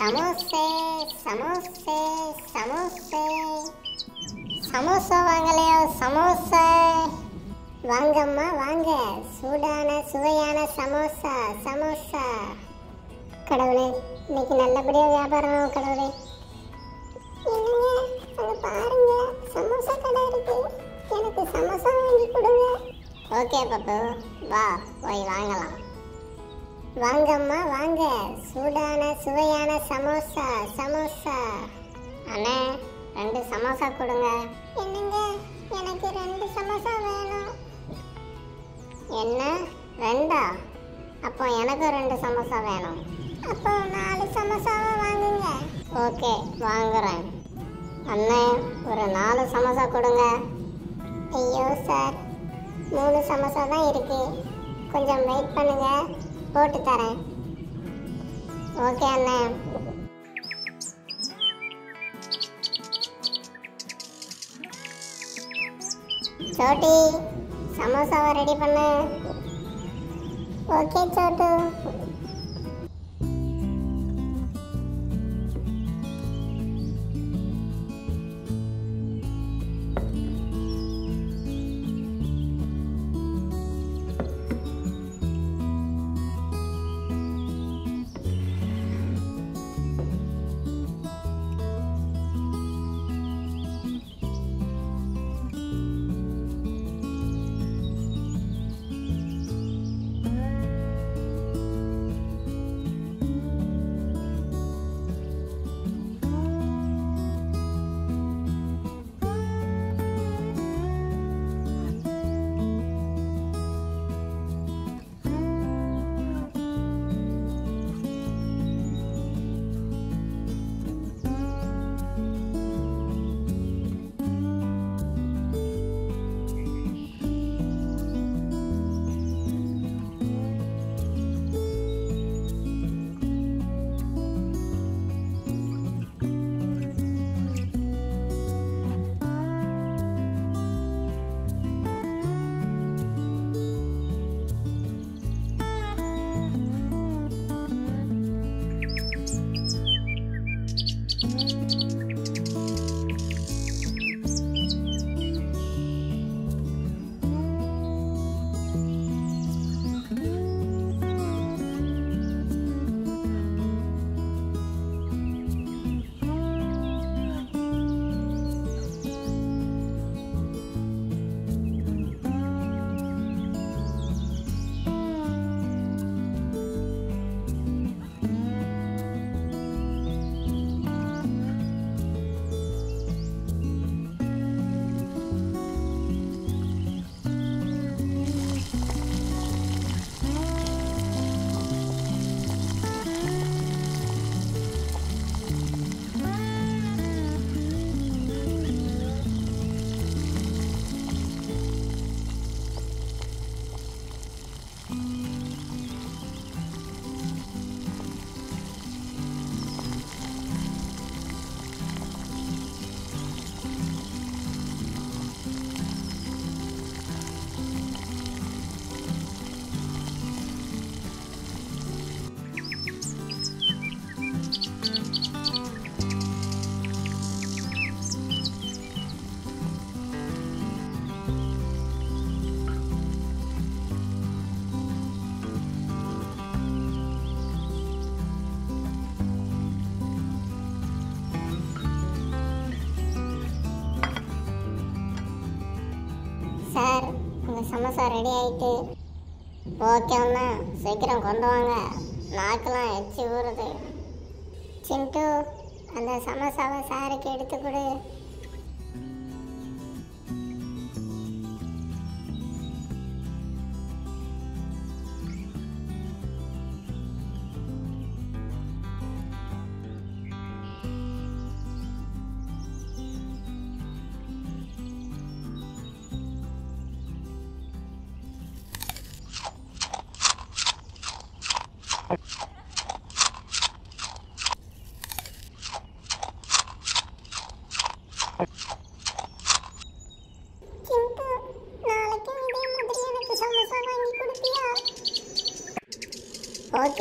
சமோசே சமோசே சமோசே. சமோசா வாங்கலையோ சமோசா. வாங்கம்மா வாங்க. சூடான சுவையான சமோசா சமோசா. கடவுளே இன்னைக்கு நல்லபடியாக வியாபாரம் ஆகும் கடவுளே. என்னங்க பாருங்க சமோசா கடை இருக்கு. எனக்கு சமோசா வாங்கி கொடுங்க. ஓகே பாப்பு. வா போய் வாங்கலாம். வாங்கம்மா வாங்க. சூடான சுவையான சமோசா சமோசா. அண்ணே ரெண்டு சமோசா கொடுங்க. என்னங்க? எனக்கு ரெண்டு சமோசா வேணும். என்ன? ரெண்டா? அப்போ எனக்கும் ரெண்டு சமோசா வேணும். அப்போ நாலு சமோசாவை வாங்குங்க. ஓகே வாங்குறேன். அண்ணே ஒரு நாலு சமோசா கொடுங்க. ஐயோ சார். மூணு சமோசா தான் இருக்கு. கொஞ்சம் வெயிட் பண்ணுங்க. போட்டு தரேன். ஓகே அண்ணன் சோட்டி சமோசாவை ரெடி பண்ணு. ஓகே சோட்டு. சார் உங்கள் சமோசா ரெடி ஆகிட்டு ஓகே அண்ணா சீக்கிரம் கொண்டு வாங்க. நாக்கெல்லாம் எச்சு ஊறுது. சிண்டு அந்த சமோசாவை சாருக்கு எடுத்து கொடு. சிண்டு நாளைக்கு இதே மாதிரி எனக்கு சமோசா வாங்கி